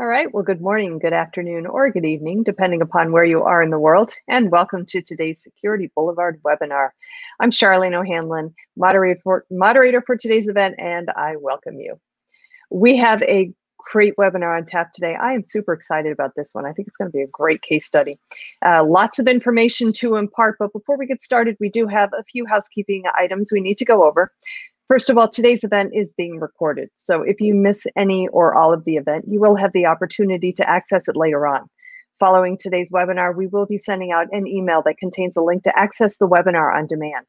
All right. Well, good morning, good afternoon, or good evening, depending upon where you are in the world. And welcome to today's Security Boulevard webinar. I'm Charlene O'Hanlon, moderator for, moderator for today's event, and I welcome you. We have a great webinar on tap today. I am super excited about this one. I think it's going to be a great case study. Uh, lots of information to impart, but before we get started, we do have a few housekeeping items we need to go over. First of all, today's event is being recorded. So if you miss any or all of the event, you will have the opportunity to access it later on. Following today's webinar, we will be sending out an email that contains a link to access the webinar on demand.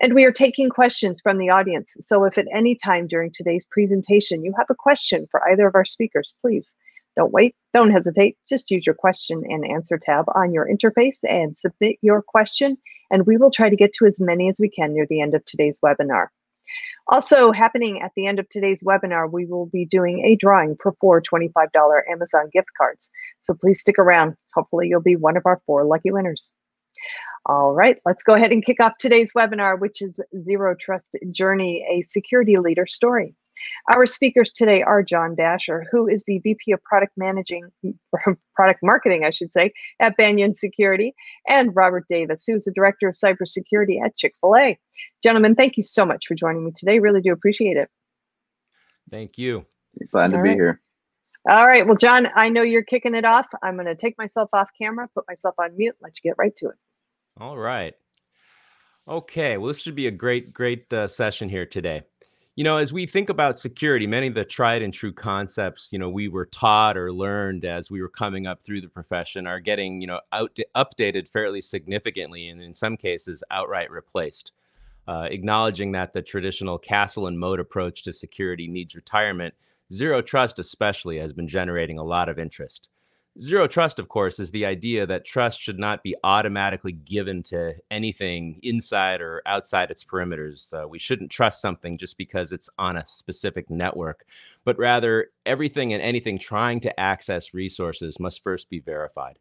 And we are taking questions from the audience. So if at any time during today's presentation you have a question for either of our speakers, please don't wait, don't hesitate. Just use your question and answer tab on your interface and submit your question. And we will try to get to as many as we can near the end of today's webinar. Also happening at the end of today's webinar, we will be doing a drawing for four $25 Amazon gift cards. So please stick around. Hopefully you'll be one of our four lucky winners. All right, let's go ahead and kick off today's webinar, which is Zero Trust Journey, a security leader story. Our speakers today are John Dasher, who is the VP of Product Managing, Product Marketing, I should say, at Banyan Security, and Robert Davis, who's the Director of Cybersecurity at Chick-fil-A. Gentlemen, thank you so much for joining me today. Really do appreciate it. Thank you. Glad to All be right. here. All right, well, John, I know you're kicking it off. I'm going to take myself off camera, put myself on mute, let you get right to it. All right. Okay. Well, this should be a great, great uh, session here today. You know, as we think about security, many of the tried and true concepts, you know, we were taught or learned as we were coming up through the profession are getting, you know, out, updated fairly significantly and in some cases outright replaced. Uh, acknowledging that the traditional castle and moat approach to security needs retirement, zero trust especially has been generating a lot of interest. Zero trust, of course, is the idea that trust should not be automatically given to anything inside or outside its perimeters. Uh, we shouldn't trust something just because it's on a specific network, but rather everything and anything trying to access resources must first be verified.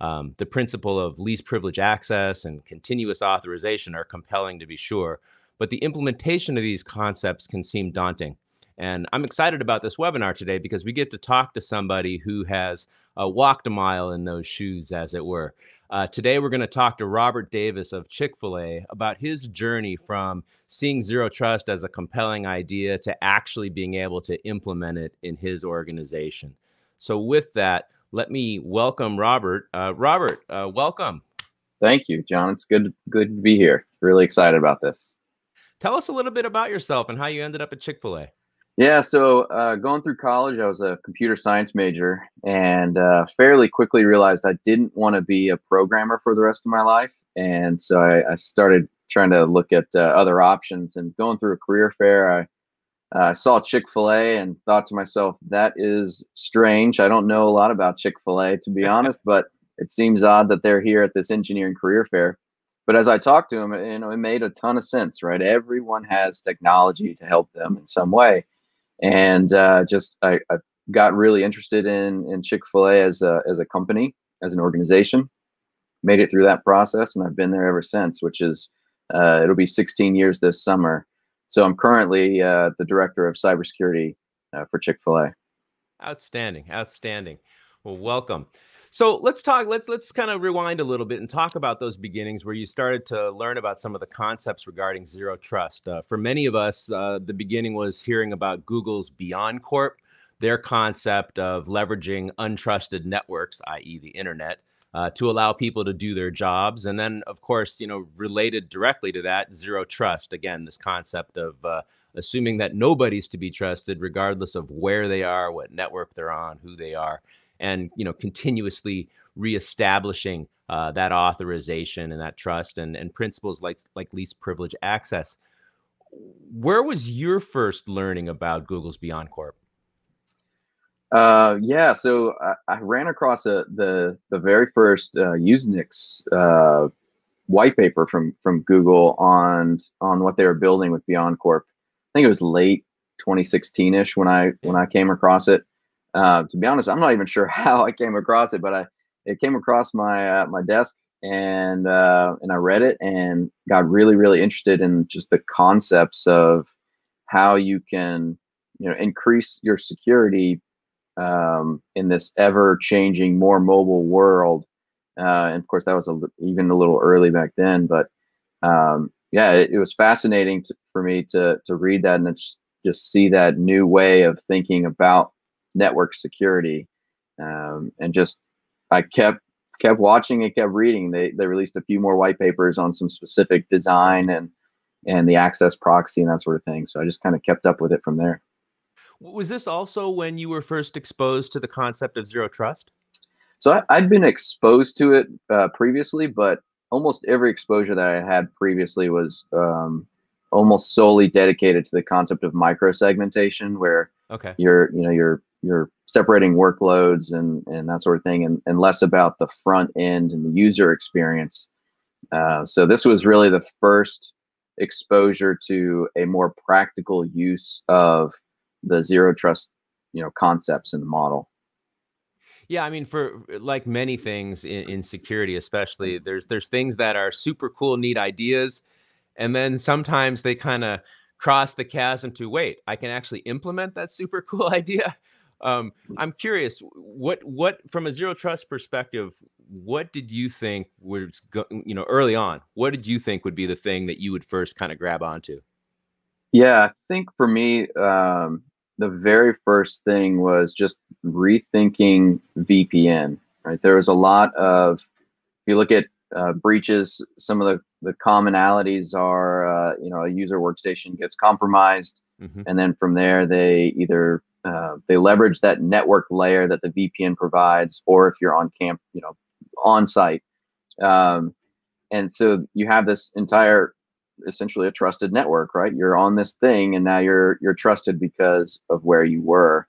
Um, the principle of least privilege access and continuous authorization are compelling to be sure, but the implementation of these concepts can seem daunting. And I'm excited about this webinar today because we get to talk to somebody who has uh, walked a mile in those shoes, as it were. Uh, today, we're going to talk to Robert Davis of Chick fil A about his journey from seeing zero trust as a compelling idea to actually being able to implement it in his organization. So, with that, let me welcome Robert. Uh, Robert, uh, welcome. Thank you, John. It's good good to be here. Really excited about this. Tell us a little bit about yourself and how you ended up at Chick fil A. Yeah, so uh, going through college, I was a computer science major and uh, fairly quickly realized I didn't want to be a programmer for the rest of my life. And so I, I started trying to look at uh, other options and going through a career fair. I uh, saw Chick fil A and thought to myself, that is strange. I don't know a lot about Chick fil A, to be honest, but it seems odd that they're here at this engineering career fair. But as I talked to them, you know, it made a ton of sense, right? Everyone has technology to help them in some way and uh, just I, I, got really interested in in Chick Fil A as a as a company, as an organization. Made it through that process, and I've been there ever since. Which is uh, it'll be 16 years this summer. So I'm currently uh, the director of cybersecurity uh, for Chick Fil A. Outstanding, outstanding. Well, welcome. So let's talk. Let's let's kind of rewind a little bit and talk about those beginnings where you started to learn about some of the concepts regarding zero trust. Uh, for many of us, uh, the beginning was hearing about Google's BeyondCorp, their concept of leveraging untrusted networks, i.e., the internet, uh, to allow people to do their jobs, and then, of course, you know, related directly to that, zero trust. Again, this concept of uh, assuming that nobody's to be trusted, regardless of where they are, what network they're on, who they are and you know continuously reestablishing uh, that authorization and that trust and, and principles like like least privilege access. Where was your first learning about Google's BeyondCorp? Uh, yeah, so I, I ran across a, the the very first uh, Usenix uh, white paper from from Google on on what they were building with BeyondCorp. I think it was late 2016 ish when I when I came across it. Uh, to be honest, I'm not even sure how I came across it, but I it came across my uh, my desk and uh, and I read it and got really really interested in just the concepts of how you can you know increase your security um, in this ever changing, more mobile world. Uh, and of course, that was a, even a little early back then. But um, yeah, it, it, was fascinating to, for me to to read that and just just see that new way of thinking about network security. Um, and just I kept kept watching and kept reading. They they released a few more white papers on some specific design and and the access proxy and that sort of thing. So I just kind of kept up with it from there. Was this also when you were first exposed to the concept of zero trust? So I, had been exposed to it uh, previously, but almost every exposure that I had previously was um, almost solely dedicated to the concept of microsegmentation, where okay. you're you know you're you're separating workloads and and that sort of thing, and, and less about the front end and the user experience. Uh, so this was really the first exposure to a more practical use of the zero trust you know concepts in the model yeah i mean for like many things in, in security especially there's there's things that are super cool neat ideas and then sometimes they kind of cross the chasm to wait i can actually implement that super cool idea um, i'm curious what what from a zero trust perspective what did you think was go, you know early on what did you think would be the thing that you would first kind of grab onto yeah i think for me um, the very first thing was just rethinking vpn right there was a lot of if you look at uh, breaches some of the, the commonalities are uh, you know a user workstation gets compromised mm-hmm. and then from there they either uh, they leverage that network layer that the VPN provides, or if you're on camp, you know, on site. Um, and so you have this entire essentially a trusted network, right? You're on this thing and now you're you're trusted because of where you were.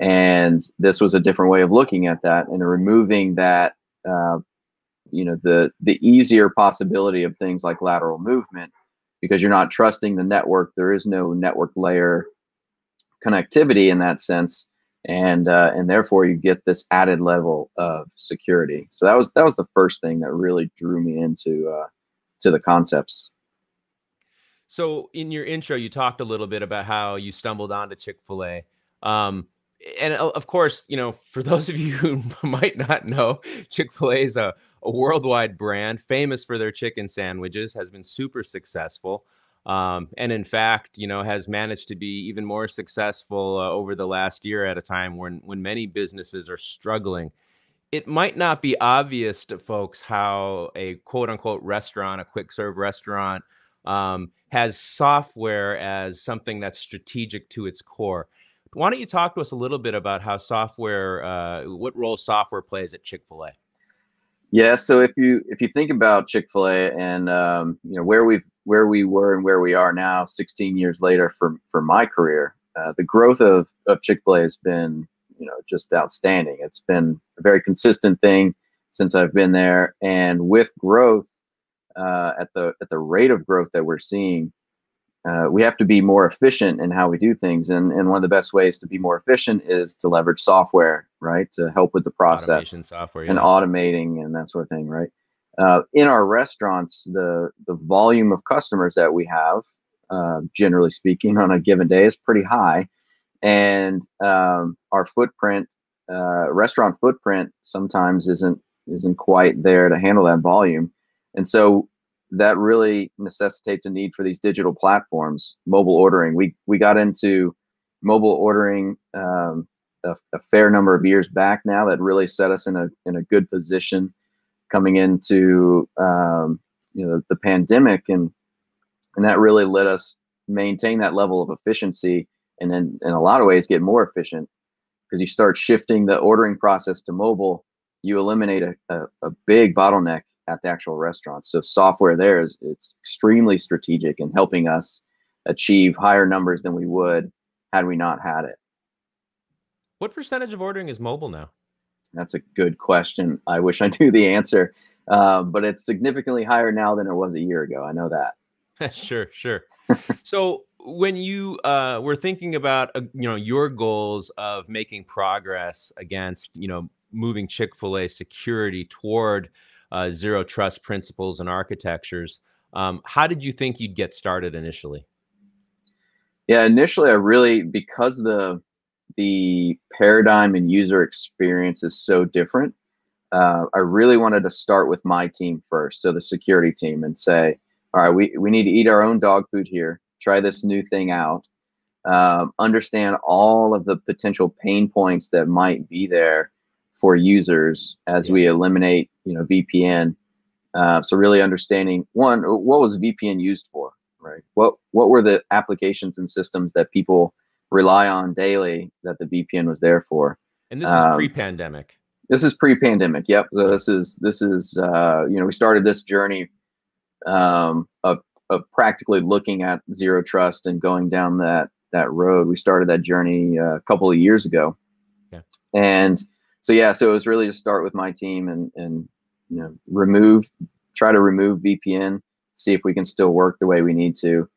And this was a different way of looking at that and removing that uh, you know the the easier possibility of things like lateral movement because you're not trusting the network. There is no network layer connectivity in that sense and uh, and therefore you get this added level of security. So that was that was the first thing that really drew me into uh, to the concepts. So in your intro, you talked a little bit about how you stumbled onto Chick Fil A. Um, and of course, you know, for those of you who might not know, Chick fil A is a, a worldwide brand famous for their chicken sandwiches, has been super successful um, and in fact, you know, has managed to be even more successful uh, over the last year at a time when when many businesses are struggling. It might not be obvious to folks how a quote unquote restaurant, a quick serve restaurant, um, has software as something that's strategic to its core. Why don't you talk to us a little bit about how software, uh, what role software plays at Chick Fil A? Yeah, so if you if you think about Chick Fil A and um, you know where we've where we were and where we are now, 16 years later for for my career, uh, the growth of of Chick Fil A has been you know just outstanding. It's been a very consistent thing since I've been there, and with growth uh, at the at the rate of growth that we're seeing, uh, we have to be more efficient in how we do things. And, and one of the best ways to be more efficient is to leverage software, right? To help with the process and software, yeah. and automating and that sort of thing, right? Uh, in our restaurants, the, the volume of customers that we have, uh, generally speaking, on a given day is pretty high. And um, our footprint, uh, restaurant footprint, sometimes isn't isn't quite there to handle that volume. And so that really necessitates a need for these digital platforms, mobile ordering. We we got into mobile ordering um, a, a, fair number of years back now. That really set us in a in a good position coming into um, you know the pandemic, and and that really let us maintain that level of efficiency, and then in a lot of ways get more efficient because you start shifting the ordering process to mobile. You eliminate a, a, a big bottleneck at the actual restaurant. So software there is it's extremely strategic in helping us achieve higher numbers than we would had we not had it. What percentage of ordering is mobile now? That's a good question. I wish I knew the answer, uh, but it's significantly higher now than it was a year ago. I know that. sure, sure. so when you uh, were thinking about uh, you know your goals of making progress against you know moving Chick Fil A security toward uh, zero trust principles and architectures. Um, how did you think you'd get started initially? Yeah, initially, I really because the the paradigm and user experience is so different, uh, I really wanted to start with my team first, so the security team, and say, all right, we, we need to eat our own dog food here, try this new thing out, um, understand all of the potential pain points that might be there for users as yeah. we eliminate, you know, VPN. Uh, so really understanding one, what was VPN used for, right? What what were the applications and systems that people rely on daily that the VPN was there for? And this is um, pre-pandemic. This is pre-pandemic. Yep. So this is this is uh, you know we started this journey um, of of practically looking at zero trust and going down that that road. We started that journey uh, a couple of years ago. Yeah. And so yeah, so it was really to start with my team and and you know remove try to remove VPN, see if we can still work the way we need to.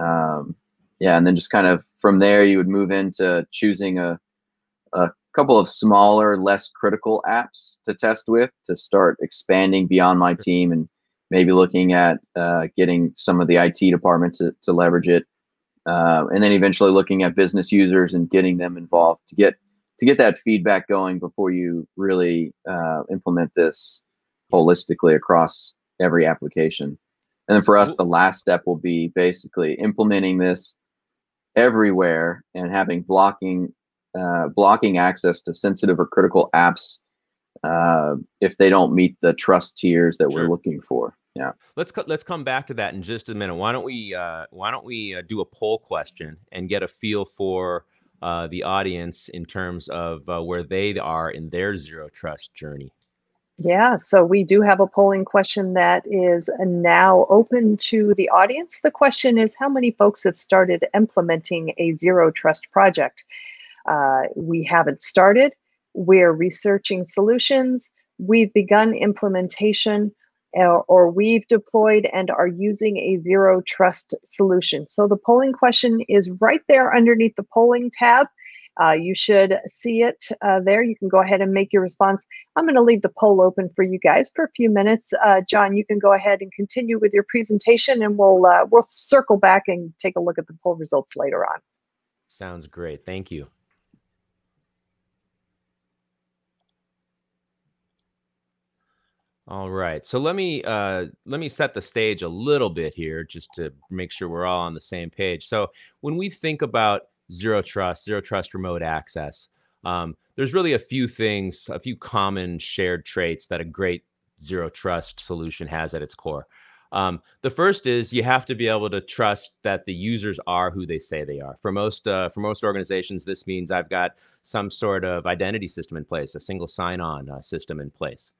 Um, yeah, and then just kind of from there you would move into choosing a a couple of smaller, less critical apps to test with to start expanding beyond my team and maybe looking at uh, getting some of the IT department to, to leverage it. Uh, and then eventually looking at business users and getting them involved to get to get that feedback going before you really uh, implement this holistically across every application. And then for us, the last step will be basically implementing this everywhere and having blocking uh, blocking access to sensitive or critical apps uh, if they don't meet the trust tiers that sure. we're looking for. Yeah. Let's co- let's come back to that in just a minute. Why don't we uh, why don't we uh, do a poll question and get a feel for uh, the audience in terms of uh, where they are in their zero trust journey? Yeah, so we do have a polling question that is now open to the audience. The question is How many folks have started implementing a zero trust project? Uh, we haven't started. We're researching solutions. We've begun implementation or, or we've deployed and are using a zero trust solution. So the polling question is right there underneath the polling tab. Uh, you should see it uh, there. You can go ahead and make your response. I'm going to leave the poll open for you guys for a few minutes. Uh, John, you can go ahead and continue with your presentation, and we'll uh, we'll circle back and take a look at the poll results later on. Sounds great. Thank you. All right. So let me uh, let me set the stage a little bit here, just to make sure we're all on the same page. So when we think about zero trust, zero trust remote access, um, there's really a few things, a few common shared traits that a great zero trust solution has at its core. Um, the first is you have to be able to trust that the users are who they say they are. For most uh, for most organizations, this means I've got some sort of identity system in place, a single sign-on uh, system in place.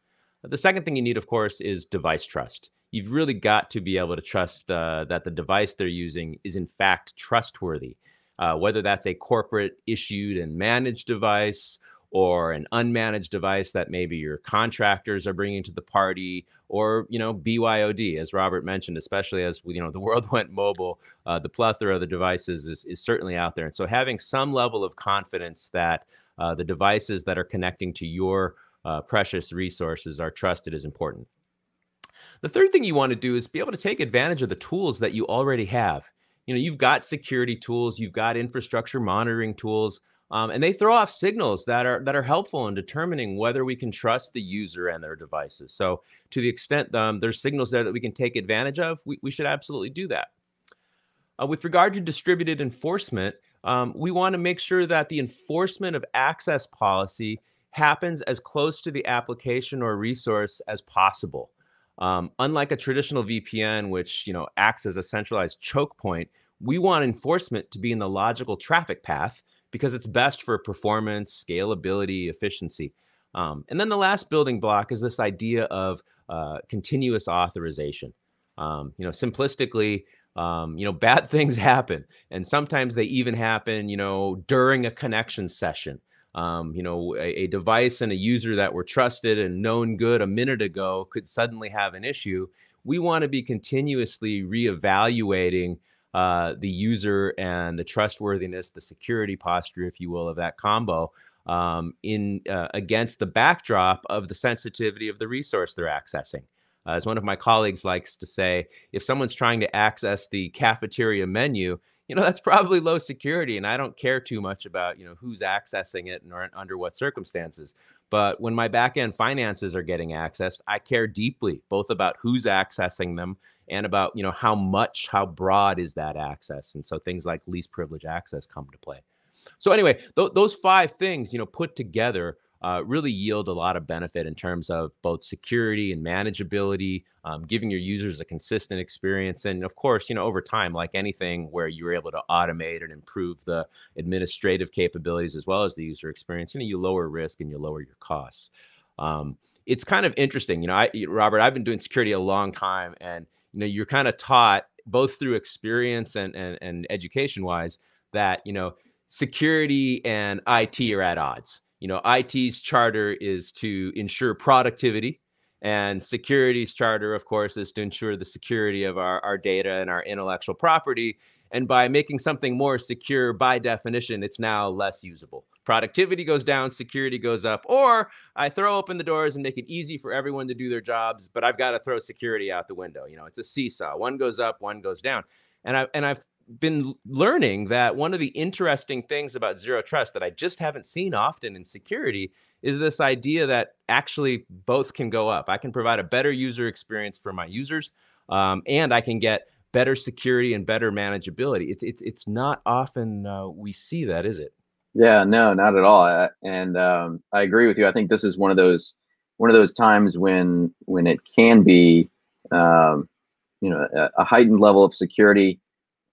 The second thing you need, of course, is device trust. You've really got to be able to trust uh, that the device they're using is in fact trustworthy, uh, whether that's a corporate issued and managed device or an unmanaged device that maybe your contractors are bringing to the party or you know BYOD as Robert mentioned especially as you know the world went mobile uh, the plethora of the devices is, is certainly out there and so having some level of confidence that uh, the devices that are connecting to your uh, precious resources are trusted is important. The third thing you want to do is be able to take advantage of the tools that you already have. You know, you've got security tools, you've got infrastructure monitoring tools, um, and they throw off signals that are that are helpful in determining whether we can trust the user and their devices. So, to the extent um, there's signals there that we can take advantage of, we, we should absolutely do that. Uh, with regard to distributed enforcement, um, we want to make sure that the enforcement of access policy happens as close to the application or resource as possible. Um, unlike a traditional VPN, which you know acts as a centralized choke point, we want enforcement to be in the logical traffic path because it's best for performance, scalability, efficiency. Um, and then the last building block is this idea of uh, continuous authorization. Um, you know, simplistically, um, you know, bad things happen, and sometimes they even happen, you know, during a connection session um, you know, a, a, device and a user that were trusted and known good a minute ago could suddenly have an issue. We want to be continuously reevaluating uh, the user and the trustworthiness, the security posture, if you will, of that combo um, in uh, against the backdrop of the sensitivity of the resource they're accessing. Uh, as one of my colleagues likes to say, if someone's trying to access the cafeteria menu, you know that's probably low security and i don't care too much about you know who's accessing it and under what circumstances but when my backend finances are getting accessed i care deeply both about who's accessing them and about you know how much how broad is that access and so things like least privilege access come to play. So anyway th- those five things you know put together uh, really yield a lot of benefit in terms of both security and manageability, um, giving your users a consistent experience. And of course, you know, over time, like anything where you're able to automate and improve the administrative capabilities as well as the user experience, you know, you lower risk and you lower your costs. Um, it's kind of interesting, you know, I, Robert, I've been doing security a long time and, you know, you're kind of taught both through experience and, and, and education wise that, you know, security and IT are at odds you know, IT's charter is to ensure productivity, and security's charter, of course, is to ensure the security of our, our data and our intellectual property. And by making something more secure, by definition, it's now less usable. Productivity goes down, security goes up, or I throw open the doors and make it easy for everyone to do their jobs, but I've got to throw security out the window. You know, it's a seesaw. One goes up, one goes down. And I and I've been learning that one of the interesting things about zero trust that I just haven't seen often in security is this idea that actually both can go up. I can provide a better user experience for my users, um, and I can get better security and better manageability. It's it's it's not often uh, we see that, is it? Yeah, no, not at all. And um, I agree with you. I think this is one of those one of those times when when it can be, um, you know, a, a heightened level of security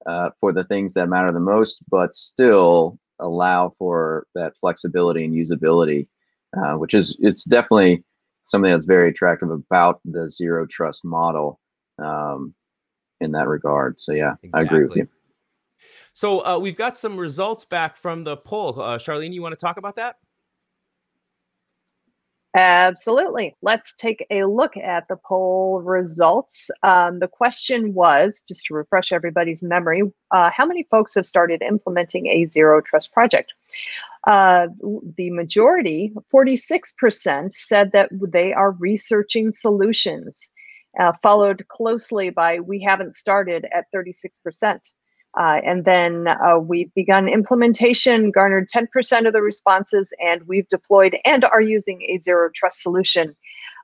uh, for the things that matter the most, but still allow for that flexibility and usability, uh, which is it's definitely something that's very attractive about the zero trust model um, in that regard. So yeah, exactly. I agree with you. So uh, we've got some results back from the poll. Uh, Charlene, you want to talk about that? Absolutely. Let's take a look at the poll results. Um, the question was just to refresh everybody's memory uh, how many folks have started implementing a zero trust project? Uh, the majority, 46%, said that they are researching solutions, uh, followed closely by we haven't started at 36%. Uh, and then uh, we've begun implementation, garnered 10% of the responses, and we've deployed and are using a zero trust solution.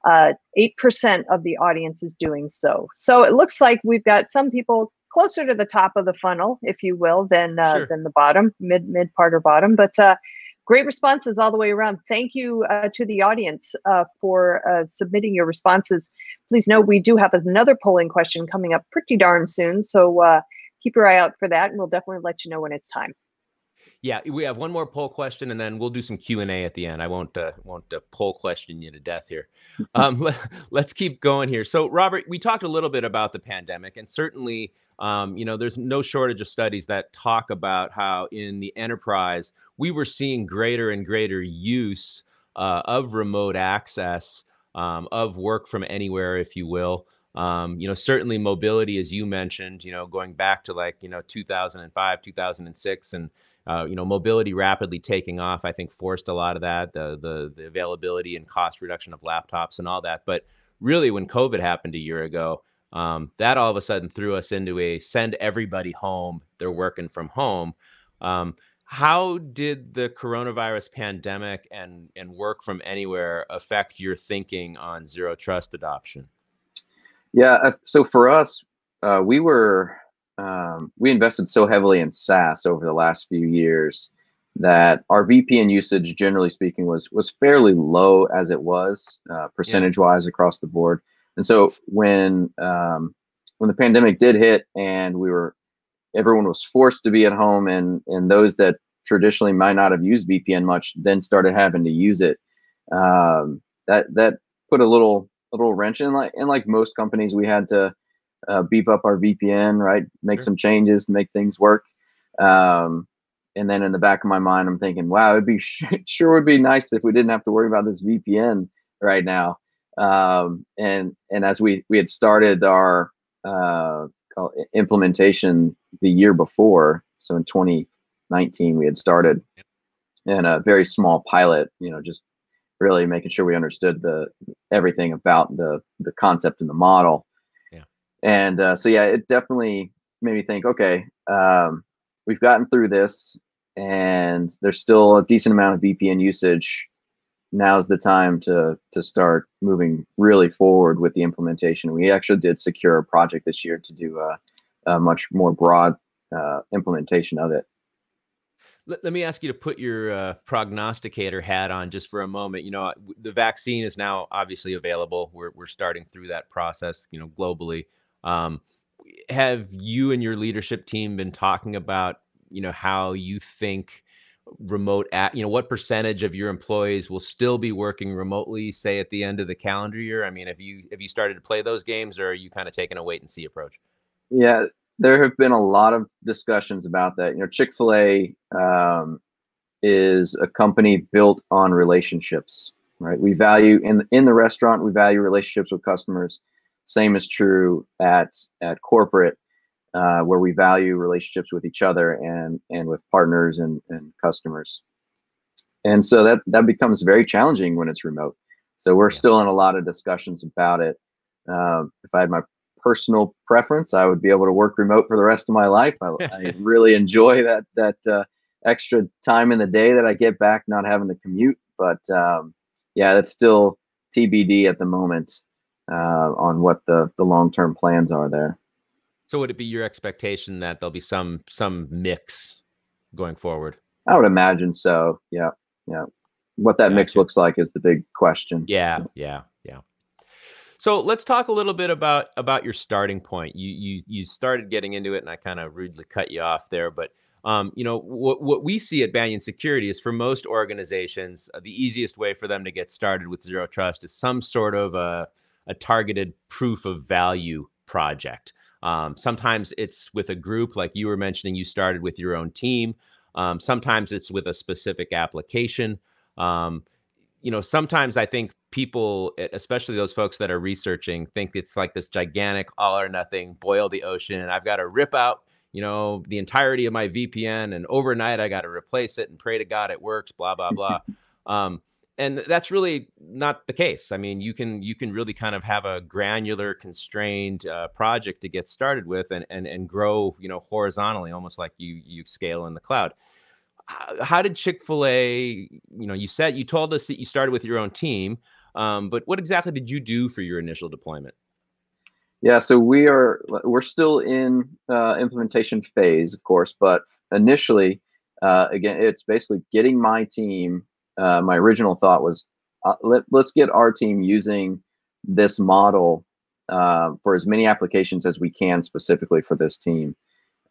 Uh, 8% of the audience is doing so. So it looks like we've got some people closer to the top of the funnel, if you will, than uh, sure. than the bottom, mid mid part or bottom. But uh, great responses all the way around. Thank you uh, to the audience uh, for uh, submitting your responses. Please note we do have another polling question coming up pretty darn soon. So uh, keep your eye out for that, and we'll definitely let you know when it's time. Yeah, we have one more poll question, and then we'll do some Q and A at the end. I won't uh, won't uh, poll question you to death here. Um, let, us keep going here. So, Robert, we talked a little bit about the pandemic, and certainly, um, you know, there's no shortage of studies that talk about how in the enterprise we were seeing greater and greater use uh, of remote access, um, of work from anywhere, if you will. Um, you know, certainly mobility, as you mentioned, you know, going back to like, you know, 2005, 2006, and, uh, you know, mobility rapidly taking off, I think forced a lot of that, the, the, the availability and cost reduction of laptops and all that. But really, when COVID happened a year ago, um, that all of a sudden threw us into a send everybody home. They're working from home. Um, how did the coronavirus pandemic and, and work from anywhere affect your thinking on zero trust adoption? Yeah. Uh, so for us, uh, we were um, we invested so heavily in SaaS over the last few years that our VPN usage, generally speaking, was was fairly low as it was uh, percentage wise across the board. And so when um, when the pandemic did hit and we were everyone was forced to be at home and and those that traditionally might not have used VPN much then started having to use it. Um, that that put a little little wrench in like in like most companies we had to uh, beef up our vpn right? Make sure. some changes make things work. Um, and then in the back of my mind i'm thinking wow it'd be sure would be nice if we didn't have to worry about this vpn right now. Um, and and as we we had started our uh, implementation the year before so in 2019 we had started in a very small pilot you know just really making sure we understood the everything about the the concept and the model. Yeah. And uh, so yeah, it definitely made me think. Okay, um, we've gotten through this, and there's still a decent amount of VPN usage. Now's the time to to start moving really forward with the implementation. We actually did secure a project this year to do a, a much more broad uh, implementation of it. Let, let, me ask you to put your uh, prognosticator hat on just for a moment. You know, the vaccine is now obviously available. We're we're starting through that process. You know, globally. Um, have you and your leadership team been talking about you know how you think remote at you know what percentage of your employees will still be working remotely say at the end of the calendar year i mean have you have you started to play those games or are you kind of taking a wait and see approach yeah there have been a lot of discussions about that you know chick-fil-a um, is a company built on relationships right we value in in the restaurant we value relationships with customers same is true at at corporate, uh, where we value relationships with each other and and with partners and, and customers. And so that that becomes very challenging when it's remote. So we're still in a lot of discussions about it. Uh, if I had my personal preference, I would be able to work remote for the rest of my life. I, I really enjoy that that uh, extra time in the day that I get back, not having to commute. But um, yeah, that's still TBD at the moment uh, on what the the long term plans are there. So would it be your expectation that there'll be some some mix going forward? I would imagine so. Yeah, yeah. What that gotcha. mix looks like is the big question. Yeah, yeah, yeah. So let's talk a little bit about about your starting point. You you you started getting into it, and I kind of rudely cut you off there. But um, you know what what we see at Banyan Security is for most organizations, uh, the easiest way for them to get started with zero trust is some sort of a a targeted proof of value project. Um, sometimes it's with a group, like you were mentioning, you started with your own team. Um, sometimes it's with a specific application. Um, you know, sometimes I think people, especially those folks that are researching, think it's like this gigantic all or nothing, boil the ocean, and I've got to rip out, you know, the entirety of my VPN, and overnight I got to replace it and pray to God it works, blah blah blah. um, and that's really not the case. I mean, you can you can really kind of have a granular, constrained uh, project to get started with, and and and grow, you know, horizontally, almost like you you scale in the cloud. How, did Chick Fil A? You know, you said you told us that you started with your own team, um, but what exactly did you do for your initial deployment? Yeah, so we are we're still in uh, implementation phase, of course, but initially, uh, again, it's basically getting my team uh, my original thought was uh, let, let's get our team using this model uh, for as many applications as we can specifically for this team.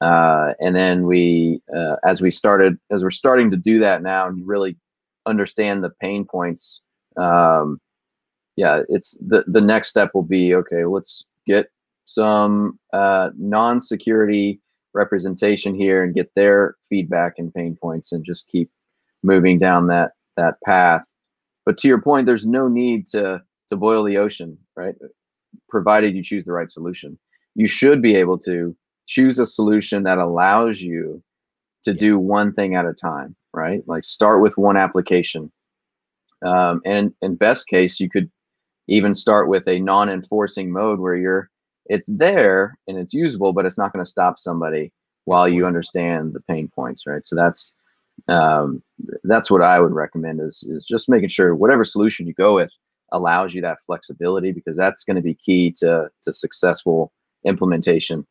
Uh, and then we, uh, as we started, as we're starting to do that now and really understand the pain points, um, yeah, it's the, the next step will be, okay, let's get some uh, non-security representation here and get their feedback and pain points and just keep moving down that that path. But to your point, there's no need to to boil the ocean, right? Provided you choose the right solution. You should be able to choose a solution that allows you to do one thing at a time, right? Like start with one application. Um, and in best case, you could even start with a non-enforcing mode where you're it's there and it's usable, but it's not going to stop somebody while you understand the pain points, right? So that's um, that's what I would recommend is, is just making sure whatever solution you go with allows you that flexibility because that's going to be key to, to successful implementation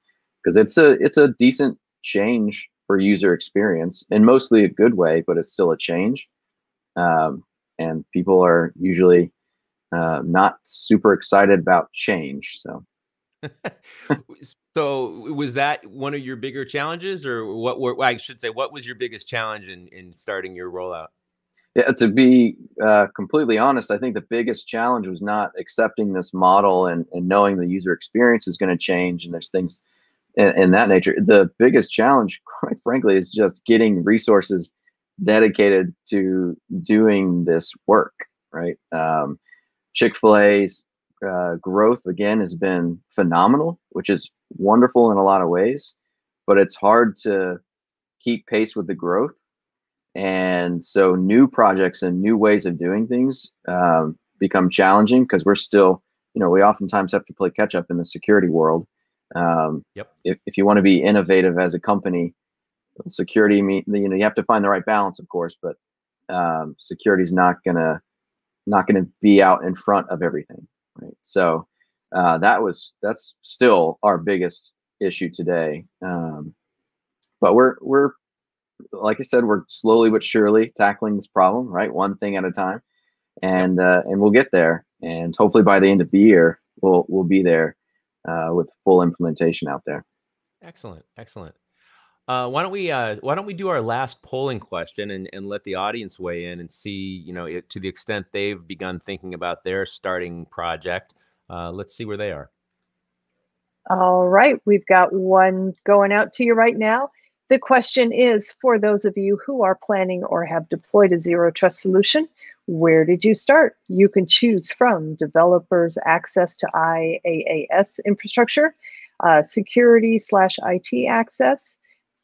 because it's a it's a decent change for user experience in mostly a good way, but it's still a change. Um, and people are usually uh, not super excited about change. So So was that one of your bigger challenges, or what? Were, I should say, what was your biggest challenge in in starting your rollout? Yeah, to be uh, completely honest, I think the biggest challenge was not accepting this model and, and knowing the user experience is going to change and there's things in, that nature. The biggest challenge, quite frankly, is just getting resources dedicated to doing this work, right? Um, Chick fil A's uh, growth, again, has been phenomenal, which is wonderful in a lot of ways, but it's hard to keep pace with the growth. And so new projects and new ways of doing things um, become challenging because we're still, you know, we oftentimes have to play catch up in the security world. Um, yep. If, if you want to be innovative as a company, security mean you know you have to find the right balance, of course, but um, security is not gonna not gonna be out in front of everything, right? So uh, that was that's still our biggest issue today. Um, but we're we're like I said, we're slowly but surely tackling this problem, right? One thing at a time, and uh, and we'll get there. And hopefully by the end of the year, we'll we'll be there uh, with full implementation out there. Excellent, excellent. Uh, why don't we uh, why don't we do our last polling question and, and let the audience weigh in and see you know it, to the extent they've begun thinking about their starting project. Uh, let's see where they are. All right, we've got one going out to you right now. The question is for those of you who are planning or have deployed a zero trust solution, where did you start? You can choose from developers access to IaaS infrastructure, uh, security slash IT access,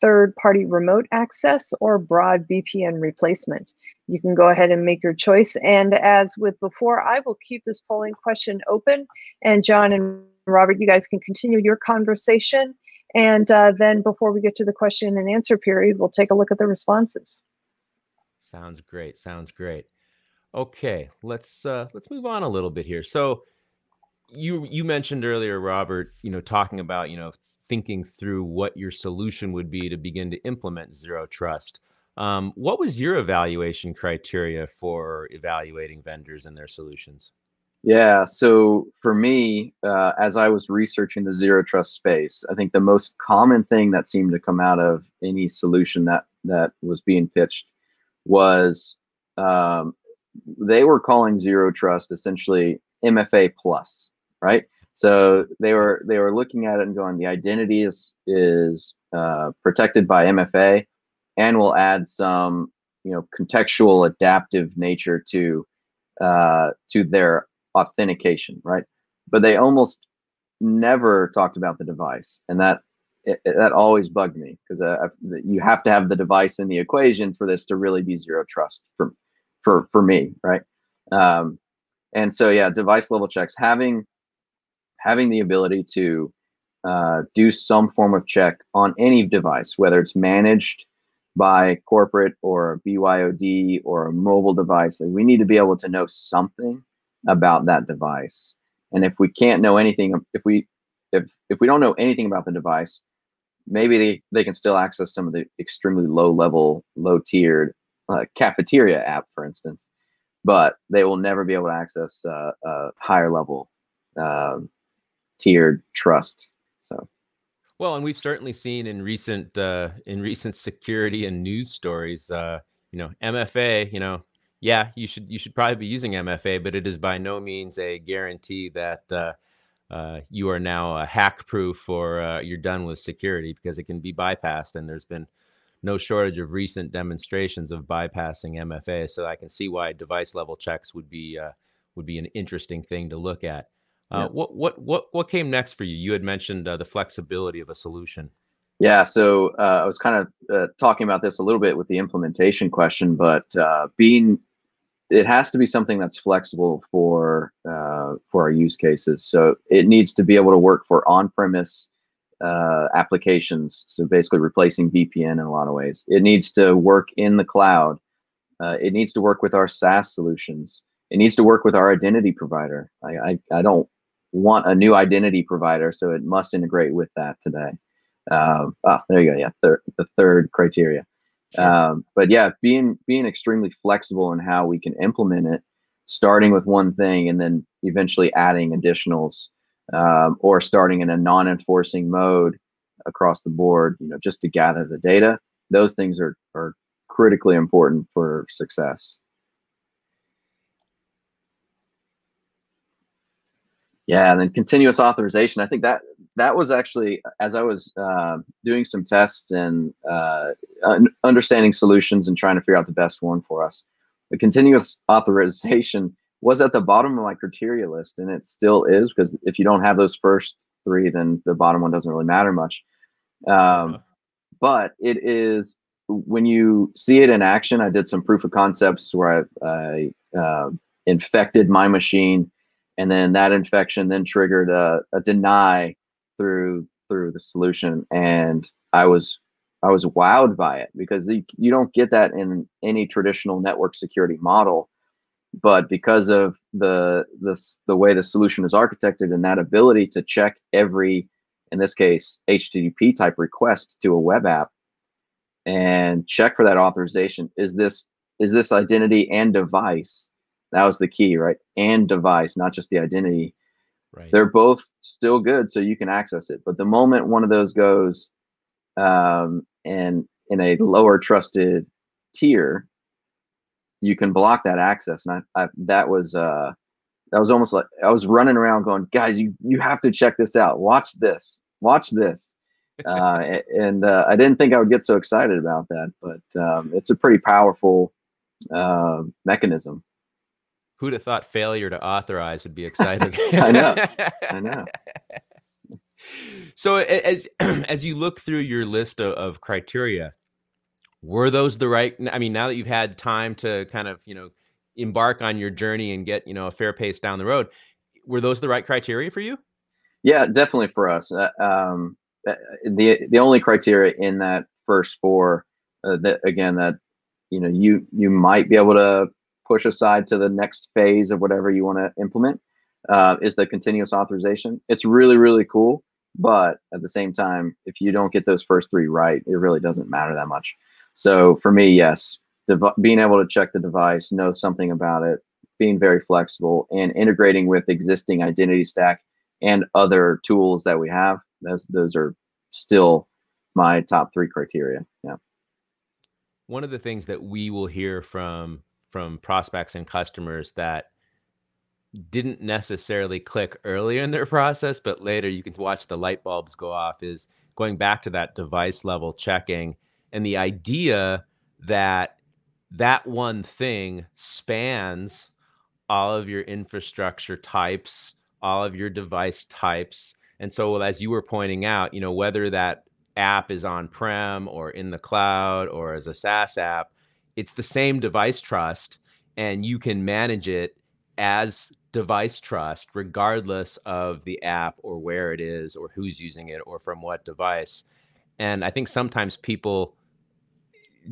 third party remote access, or broad VPN replacement. You can go ahead and make your choice. And as with before, I will keep this polling question open. And John and Robert, you guys can continue your conversation. And uh, then before we get to the question and answer period, we'll take a look at the responses. Sounds great. Sounds great. Okay, let's uh, let's move on a little bit here. So you you mentioned earlier, Robert, you know, talking about you know thinking through what your solution would be to begin to implement zero trust. Um, what was your evaluation criteria for evaluating vendors and their solutions? Yeah, so for me, uh, as I was researching the zero trust space, I think the most common thing that seemed to come out of any solution that that was being pitched was um, they were calling zero trust essentially MFA plus, right? So they were they were looking at it and going, the identity is is uh, protected by MFA, and we'll add some you know contextual adaptive nature to uh, to their authentication, right? But they almost never talked about the device, and that it, that always bugged me because uh, you have to have the device in the equation for this to really be zero trust for for for me, right? Um, and so yeah, device level checks having having the ability to uh, do some form of check on any device, whether it's managed by corporate or BYOD or a mobile device. Like we need to be able to know something about that device. And if we can't know anything, if we if if we don't know anything about the device, maybe they, they can still access some of the extremely low level, low tiered uh, cafeteria app, for instance, but they will never be able to access uh, a higher level uh, tiered trust. So. Well, and we've certainly seen in recent uh, in recent security and news stories, uh, you know, MFA, you know, yeah, you should you should probably be using MFA, but it is by no means a guarantee that uh, uh, you are now a hack proof or uh, you're done with security because it can be bypassed. And there's been no shortage of recent demonstrations of bypassing MFA. So I can see why device level checks would be uh, would be an interesting thing to look at. Uh, yeah. What what what what came next for you? You had mentioned uh, the flexibility of a solution. Yeah, so uh, I was kind of uh, talking about this a little bit with the implementation question, but uh, being it has to be something that's flexible for uh, for our use cases. So it needs to be able to work for on-premise uh, applications. So basically, replacing VPN in a lot of ways. It needs to work in the cloud. Uh, it needs to work with our SaaS solutions. It needs to work with our identity provider. I, I, I don't want a new identity provider, so it must integrate with that today. Um, oh, there you go. Yeah, thir- the third criteria. Um, but yeah, being being extremely flexible in how we can implement it, starting with one thing and then eventually adding additionals, um, or starting in a non-enforcing mode across the board. You know, just to gather the data. Those things are are critically important for success. Yeah, and then continuous authorization. I think that that was actually as I was uh, doing some tests and uh, understanding solutions and trying to figure out the best one for us. The continuous authorization was at the bottom of my criteria list, and it still is because if you don't have those first three, then the bottom one doesn't really matter much. Um, but it is when you see it in action. I did some proof of concepts where I, I uh, infected my machine and then that infection then triggered a, a deny through through the solution and i was I was wowed by it because you, you don't get that in any traditional network security model. But because of the this the way the solution is architected and that ability to check every, in this case, HTTP type request to a web app, and check for that authorization, is this is this identity and device? That was the key, right? And device, not just the identity. Right. They're both still good, so you can access it. But the moment one of those goes um, and in a lower trusted tier, you can block that access. And I, I that was uh, that was almost like I was running around going, guys, you you have to check this out. Watch this. Watch this. uh, and uh, I didn't think I would get so excited about that, but um, it's a pretty powerful uh, mechanism. Who'd have thought failure to authorize would be exciting? I know. I know. So as as you look through your list of, of criteria, were those the right? I mean, now that you've had time to kind of you know embark on your journey and get you know a fair pace down the road, were those the right criteria for you? Yeah, definitely for us. Uh, um, uh, the the only criteria in that first four, uh, that again that you know you you might be able to push aside to the next phase of whatever you want to implement uh, is the continuous authorization. It's really really cool, but at the same time, if you don't get those first three right, it really doesn't matter that much. So for me, yes, being able to check the device, know something about it, being very flexible, and integrating with existing identity stack and other tools that we have. Those those are still my top three criteria. Yeah. One of the things that we will hear from from prospects and customers that didn't necessarily click earlier in their process, but later you can watch the light bulbs go off is going back to that device level checking and the idea that that one thing spans all of your infrastructure types, all of your device types. And so as you were pointing out, you know, whether that app is on prem or in the cloud or as a SaaS app, it's the same device trust and you can manage it as device trust regardless of the app or where it is or who's using it or from what device and i think sometimes people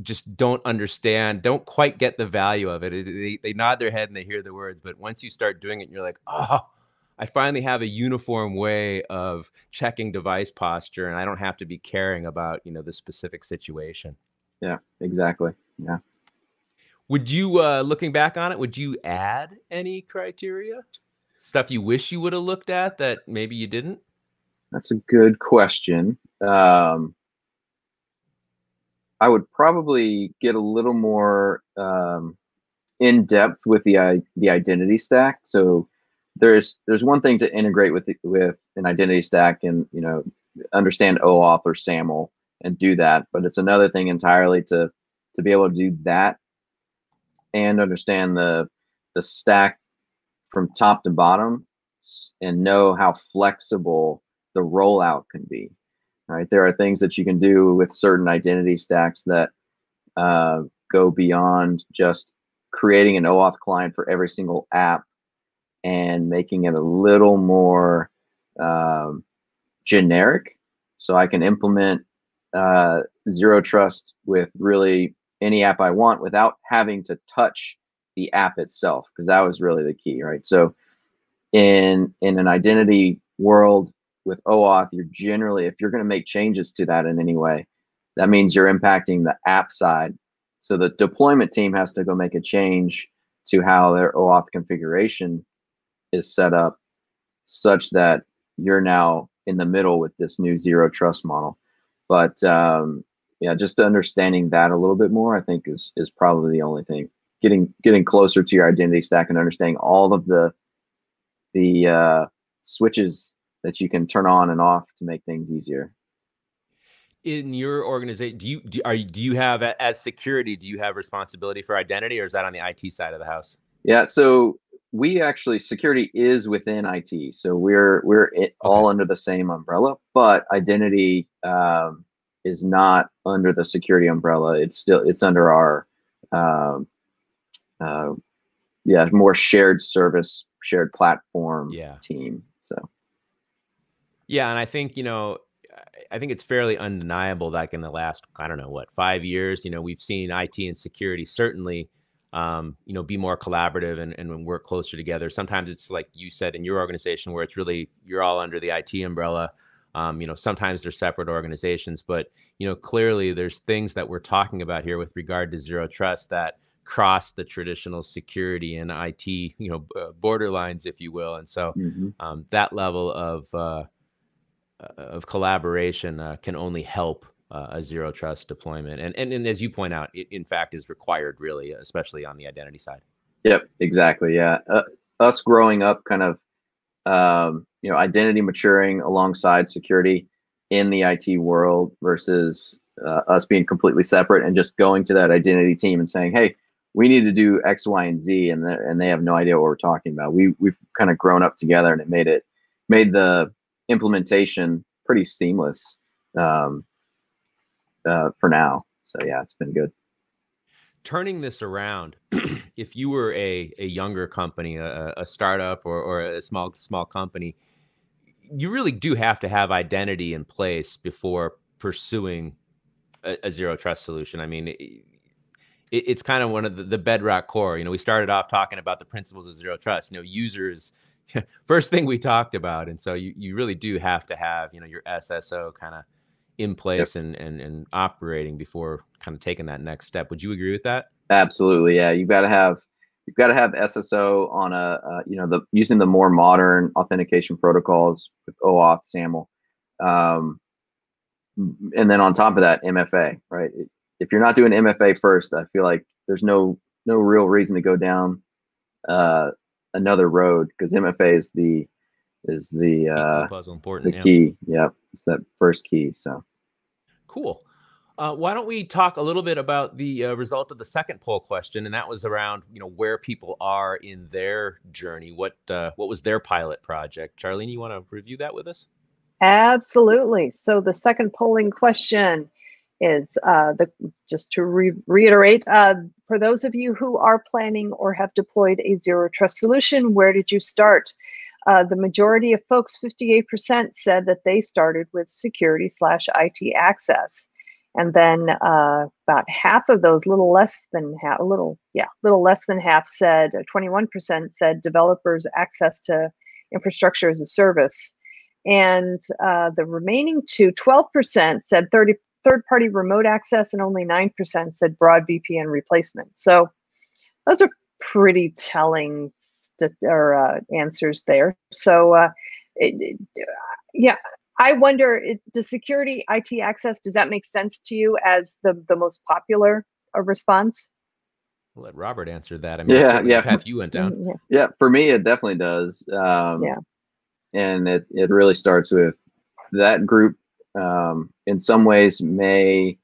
just don't understand don't quite get the value of it they, they nod their head and they hear the words but once you start doing it you're like oh i finally have a uniform way of checking device posture and i don't have to be caring about you know the specific situation yeah exactly yeah would you, uh, looking back on it, would you add any criteria? Stuff you wish you would have looked at that maybe you didn't? That's a good question. Um, I would probably get a little more um, in depth with the the identity stack. So there's there's one thing to integrate with with an identity stack and you know understand OAuth or SAML and do that, but it's another thing entirely to to be able to do that and understand the the stack from top to bottom and know how flexible the rollout can be right there are things that you can do with certain identity stacks that uh, go beyond just creating an OAuth client for every single app and making it a little more um, generic so I can implement uh, zero trust with really any app I want without having to touch the app itself because that was really the key, right? So in in an identity world with OAuth, you're generally if you're going to make changes to that in any way, that means you're impacting the app side. So the deployment team has to go make a change to how their OAuth configuration is set up such that you're now in the middle with this new zero trust model. But um, yeah, just understanding that a little bit more, I think is is probably the only thing. Getting getting closer to your identity stack and understanding all of the the uh, switches that you can turn on and off to make things easier. In your organization, do you do, are you, do you have as security? Do you have responsibility for identity, or is that on the IT side of the house? Yeah, so we actually security is within IT, so we're we're it, okay. all under the same umbrella. But identity um, is not under the security umbrella. It's still it's under our um, uh, yeah more shared service, shared platform yeah. team. Yeah, and I think you know I think it's fairly undeniable that in the last, I don't know what, five years, you know, we've seen IT and security certainly, um, you know, be more collaborative and, and work closer together. Sometimes it's like you said in your organization where it's really, you're all under the IT umbrella. Um, you know, sometimes they're separate organizations, but, you know, clearly there's things that we're talking about here with regard to zero trust that cross the traditional security and IT, you know, uh, borderlines, if you will. And so mm-hmm. um, that level of, uh, of collaboration uh, can only help uh, a zero trust deployment. And, and, and as you point out, it in fact is required really, especially on the identity side. Yep, exactly. Yeah. Uh, us growing up kind of, um, you know, identity maturing alongside security in the IT world versus uh, us being completely separate and just going to that identity team and saying, Hey, we need to do X, Y, and Z, and and they have no idea what we're talking about. We we've kind of grown up together, and it made it made the implementation pretty seamless um, uh, for now. So yeah, it's been good. Turning this around, if you were a, a younger company, a, a startup or, or a small small company, you really do have to have identity in place before pursuing a, a zero trust solution. I mean, it, it's kind of one of the, the bedrock core. You know, we started off talking about the principles of zero trust. You know, users first thing we talked about. And so you, you really do have to have, you know, your SSO kind of in place yep. and, and, and operating before kind of taking that next step. Would you agree with that? Absolutely. Yeah. You've got to have, you've got to have SSO on a, uh, you know, the using the more modern authentication protocols with OAuth, SAML. Um, and then on top of that, MFA, right? If you're not doing MFA first, I feel like there's no, no real reason to go down uh, another road because MFA is the is the uh, puzzle important the yeah. key. Yep, it's that first key. So cool. Uh, why don't we talk a little bit about the uh, result of the second poll question, and that was around you know where people are in their journey. What uh, what was their pilot project? Charlene, you want to review that with us? Absolutely. So the second polling question is uh, the just to re reiterate uh, for those of you who are planning or have deployed a zero trust solution, where did you start? Uh, the majority of folks, 58%, said that they started with security slash IT access. And then uh, about half of those, little less than half, a little, yeah, little less than half said, 21% said developers access to infrastructure as a service. And uh, the remaining two, 12% said 30, third party remote access, and only 9% said broad VPN replacement. So those are pretty telling st- or, uh, answers there. So, uh, it, it, yeah, I wonder, it, does security IT access, does that make sense to you as the, the most popular uh, response? I'll let Robert answer that. I mean, yeah, yeah. Path you went down. Yeah. yeah, for me, it definitely does. Um, yeah, and it it really starts with that group um, in some ways may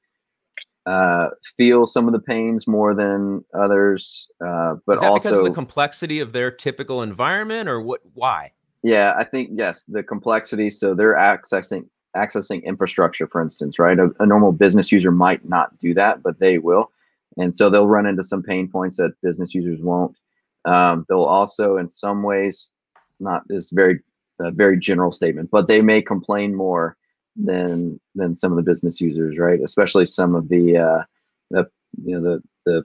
uh, feel some of the pains more than others, uh, but also because of the complexity of their typical environment, or what? Why? Yeah, I think yes, the complexity. So they're accessing accessing infrastructure, for instance, right? A, a normal business user might not do that, but they will, and so they'll run into some pain points that business users won't. Um, they'll also, in some ways, not this very uh, very general statement, but they may complain more than than some of the business users, right? Especially some of the uh, the you know the the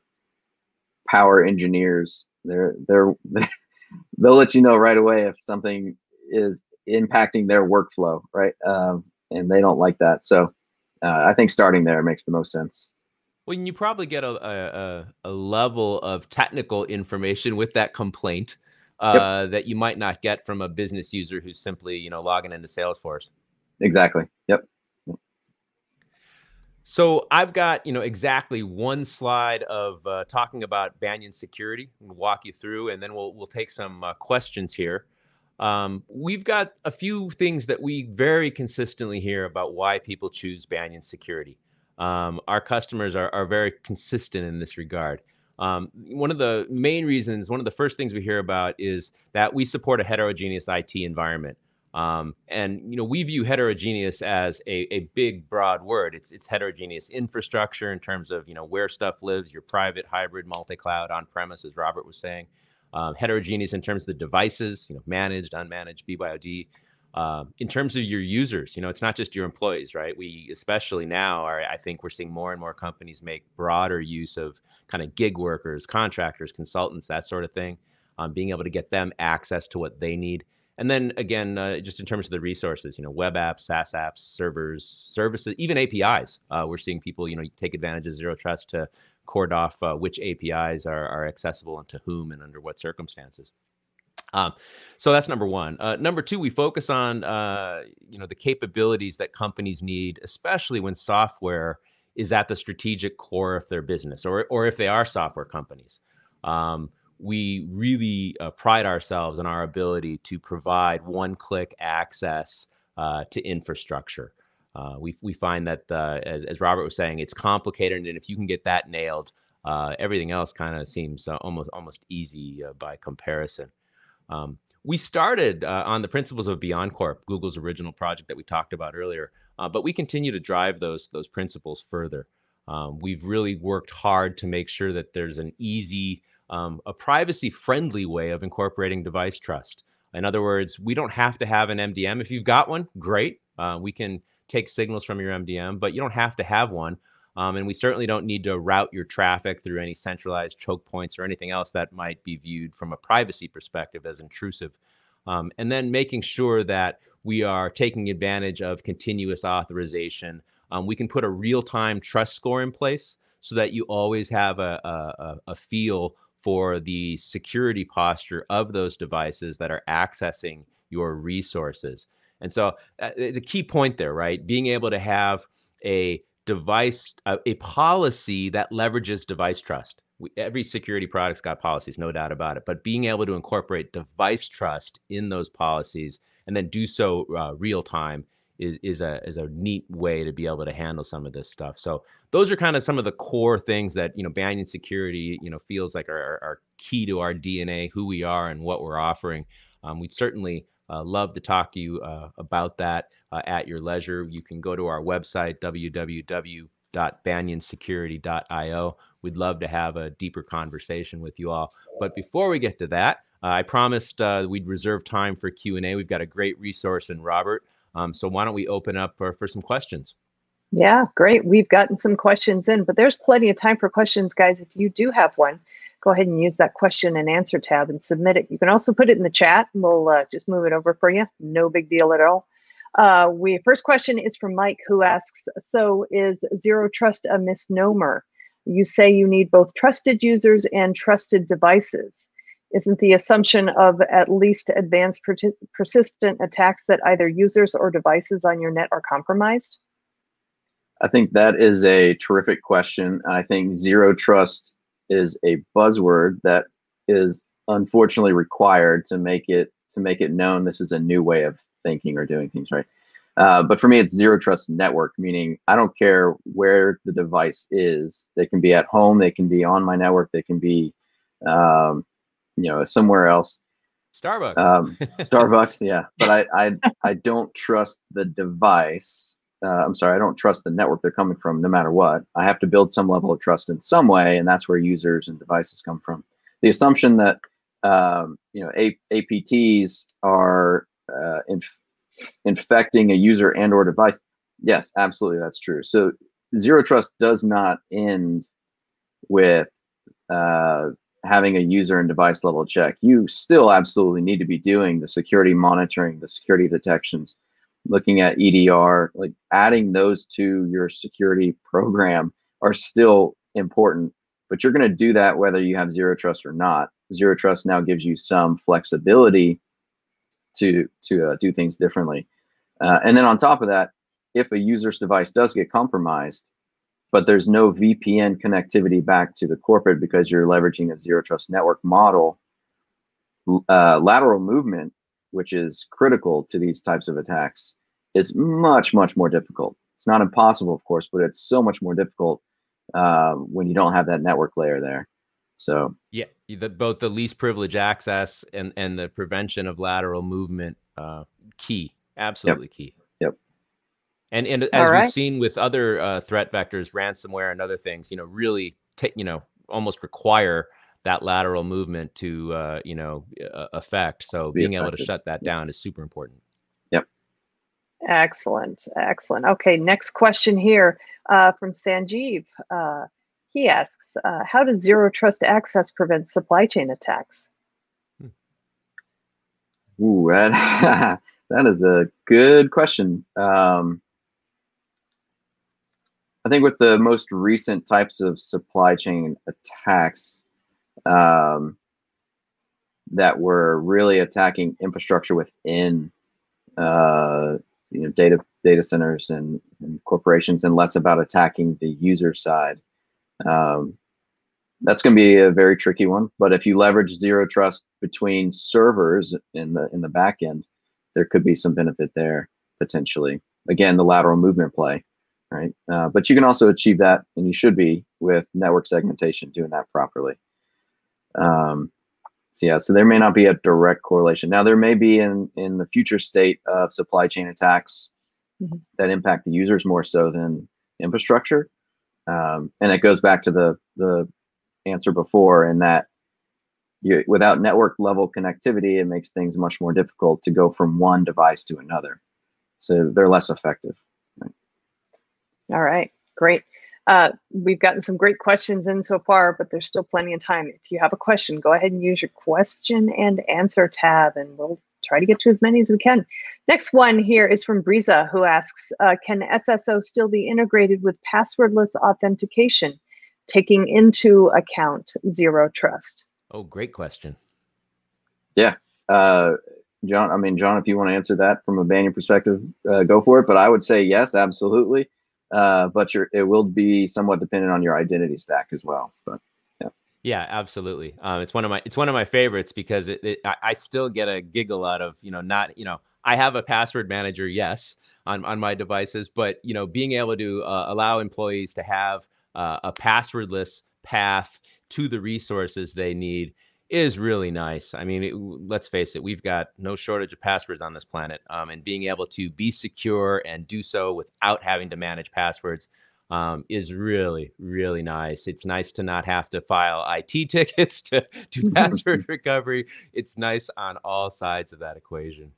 power engineers. They're they're they'll let you know right away if something is impacting their workflow, right? Um, and they don't like that. So uh, I think starting there makes the most sense. Well, you probably get a, a, a level of technical information with that complaint uh, yep. that you might not get from a business user who's simply, you know, logging into Salesforce. Exactly. Yep. So I've got you know exactly one slide of uh, talking about Banyan security. We'll walk you through, and then we'll we'll take some uh, questions here. Um, we've got a few things that we very consistently hear about why people choose Banyan security. Um, our customers are, are very consistent in this regard. Um, one of the main reasons, one of the first things we hear about is that we support a heterogeneous IT environment. Um, and you know, we view heterogeneous as a, a big, broad word. It's it's heterogeneous infrastructure in terms of you know where stuff lives, your private, hybrid, multi-cloud, on-premise, as Robert was saying. Um, heterogeneous in terms of the devices, you know, managed, unmanaged, BYOD. uh, in terms of your users, you know, it's not just your employees, right? We, especially now, are, I think we're seeing more and more companies make broader use of kind of gig workers, contractors, consultants, that sort of thing, um, being able to get them access to what they need. And then again, uh, just in terms of the resources, you know, web apps, SaaS apps, servers, services, even APIs. Uh, we're seeing people, you know, take advantage of zero trust to cord off uh, which APIs are, are accessible and to whom and under what circumstances. Um, so that's number one. Uh, number two, we focus on uh, you know the capabilities that companies need, especially when software is at the strategic core of their business, or or if they are software companies. Um, we really uh, pride ourselves in our ability to provide one-click access uh, to infrastructure. Uh, we we find that uh, as as Robert was saying, it's complicated, and if you can get that nailed, everything else kind of seems almost almost easy by comparison. Um, we started uh, on the principles of BeyondCorp, Google's original project that we talked about earlier, uh, but we continue to drive those those principles further. Um, we've really worked hard to make sure that there's an easy, um, a privacy-friendly way of incorporating device trust. In other words, we don't have to have an MDM. If you've got one, great. Uh, we can take signals from your MDM, but you don't have to have one. Um, and we certainly don't need to route your traffic through any centralized choke points or anything else that might be viewed from a privacy perspective as intrusive. Um, and then making sure that we are taking advantage of continuous authorization. Um, we can put a real time trust score in place so that you always have a, a, a feel for the security posture of those devices that are accessing your resources. And so uh, the key point there, right? Being able to have a device uh, a policy that leverages device trust. We, every security product's got policies, no doubt about it. But being able to incorporate device trust in those policies and then do so uh, real time is is a is a neat way to be able to handle some of this stuff. So those are kind of some of the core things that you know Banyan Security you know feels like are, are key to our DNA, who we are, and what we're offering. Um, we certainly uh, love to talk to you uh, about that uh, at your leisure. You can go to our website, www.banyansecurity.io. We'd love to have a deeper conversation with you all. But before we get to that, uh, I promised uh, we'd reserve time for Q&A. We've got a great resource in Robert. Um, so why don't we open up for, for some questions? Yeah, great. We've gotten some questions in, but there's plenty of time for questions, guys. If you do have one, go ahead and use that question and answer tab and submit it. You can also put it in the chat and we'll uh, just move it over for you. No big deal at all. Uh, we first question is from Mike who asks, so is zero trust a misnomer? You say you need both trusted users and trusted devices. Isn't the assumption of at least advanced per persistent attacks that either users or devices on your net are compromised? I think that is a terrific question. I think zero trust is a buzzword that is unfortunately required to make it to make it known this is a new way of thinking or doing things right uh, but for me it's zero trust network meaning i don't care where the device is they can be at home they can be on my network they can be um, you know somewhere else starbucks um, starbucks yeah but I, I i don't trust the device uh, I'm sorry, I don't trust the network they're coming from no matter what. I have to build some level of trust in some way, and that's where users and devices come from. The assumption that um, you know A- APTs are uh, inf- infecting a user and or device. Yes, absolutely, that's true. So zero trust does not end with uh, having a user and device level check. You still absolutely need to be doing the security monitoring, the security detections looking at EDR, like adding those to your security program are still important, but you're going to do that whether you have zero trust or not. Zero trust now gives you some flexibility to to uh, do things differently. Uh, and then on top of that, if a user's device does get compromised, but there's no VPN connectivity back to the corporate because you're leveraging a zero trust network model, uh, lateral movement which is critical to these types of attacks, is much, much more difficult. It's not impossible, of course, but it's so much more difficult uh, when you don't have that network layer there. So yeah, the, both the least privilege access and and the prevention of lateral movement, uh, key, absolutely yep. key. Yep. And and as right. we've seen with other uh, threat vectors, ransomware and other things, you know, really take you know almost require that lateral movement to uh, you know uh, affect. So being able to shut that down is super important. Yep. Excellent, excellent. Okay, next question here uh, from Sanjeev. Uh, he asks, uh, how does zero trust access prevent supply chain attacks? Ooh, that, that is a good question. Um, I think with the most recent types of supply chain attacks um, that were really attacking infrastructure within uh, you know data data centers and, and, corporations, and less about attacking the user side. Um, that's going to be a very tricky one. But if you leverage zero trust between servers in the in the back end, there could be some benefit there potentially. Again, the lateral movement play, right? Uh, but you can also achieve that, and you should be with network segmentation doing that properly. Um, so yeah, so there may not be a direct correlation. Now there may be in in the future state of supply chain attacks mm-hmm. that impact the users more so than infrastructure. Um, and it goes back to the the answer before in that you, without network level connectivity, it makes things much more difficult to go from one device to another. So they're less effective. Right? All right, great. Uh, we've gotten some great questions in so far, but there's still plenty of time. If you have a question, go ahead and use your question and answer tab, and we'll try to get to as many as we can. Next one here is from Briza, who asks, uh, can SSO still be integrated with passwordless authentication, taking into account zero trust? Oh, great question. Yeah. Uh, John, I mean, John, if you want to answer that from a Banyan perspective, uh, go for it. But I would say yes, absolutely. Uh, but it will be somewhat dependent on your identity stack as well. But yeah, yeah, absolutely. Um, it's one of my it's one of my favorites because it, it I, I, still get a giggle out of you know not you know I have a password manager yes on on my devices, but you know being able to uh, allow employees to have uh, a passwordless path to the resources they need is really nice. I mean, it, let's face it, we've got no shortage of passwords on this planet, um, and being able to be secure and do so without having to manage passwords um, is really, really nice. It's nice to not have to file IT tickets to do password recovery. It's nice on all sides of that equation.